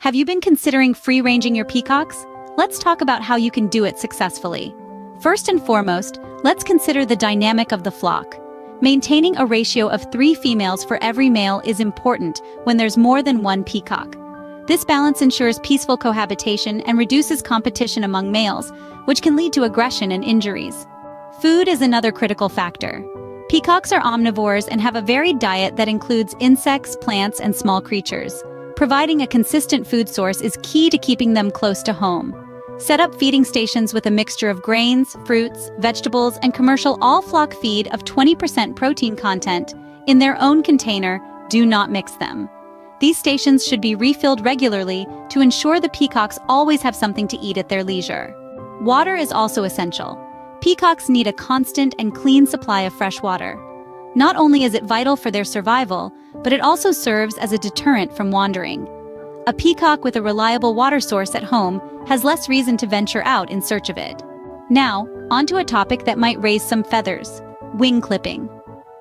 Have you been considering free-ranging your peacocks? Let's talk about how you can do it successfully. First and foremost, let's consider the dynamic of the flock. Maintaining a ratio of three females for every male is important when there's more than one peacock. This balance ensures peaceful cohabitation and reduces competition among males, which can lead to aggression and injuries. Food is another critical factor. Peacocks are omnivores and have a varied diet that includes insects, plants, and small creatures. Providing a consistent food source is key to keeping them close to home. Set up feeding stations with a mixture of grains, fruits, vegetables, and commercial all-flock feed of 20% protein content in their own container, do not mix them. These stations should be refilled regularly to ensure the peacocks always have something to eat at their leisure. Water is also essential. Peacocks need a constant and clean supply of fresh water. Not only is it vital for their survival, but it also serves as a deterrent from wandering. A peacock with a reliable water source at home has less reason to venture out in search of it. Now, onto a topic that might raise some feathers, wing clipping.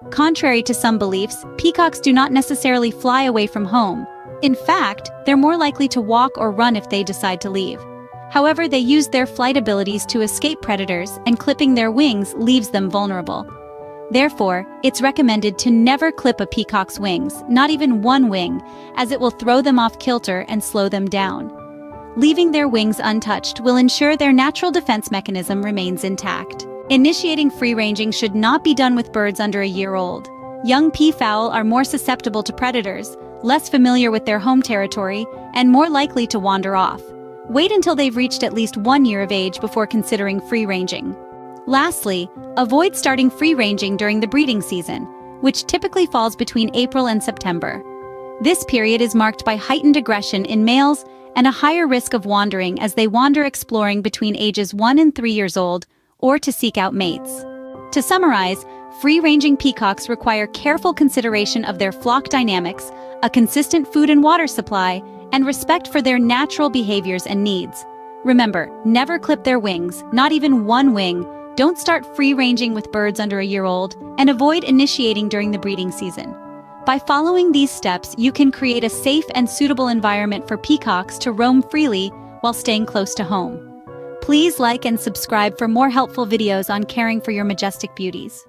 Contrary to some beliefs, peacocks do not necessarily fly away from home. In fact, they're more likely to walk or run if they decide to leave. However, they use their flight abilities to escape predators, and clipping their wings leaves them vulnerable. Therefore, it's recommended to never clip a peacock's wings, not even one wing, as it will throw them off kilter and slow them down. Leaving their wings untouched will ensure their natural defense mechanism remains intact. Initiating free-ranging should not be done with birds under a year old. Young peafowl are more susceptible to predators, less familiar with their home territory, and more likely to wander off. Wait until they've reached at least one year of age before considering free-ranging. Lastly, avoid starting free-ranging during the breeding season, which typically falls between April and September. This period is marked by heightened aggression in males and a higher risk of wandering as they wander exploring between ages 1 and 3 years old or to seek out mates. To summarize, free-ranging peacocks require careful consideration of their flock dynamics, a consistent food and water supply, and respect for their natural behaviors and needs. Remember, never clip their wings, not even one wing, don't start free-ranging with birds under a year old, and avoid initiating during the breeding season. By following these steps, you can create a safe and suitable environment for peacocks to roam freely while staying close to home. Please like and subscribe for more helpful videos on caring for your majestic beauties.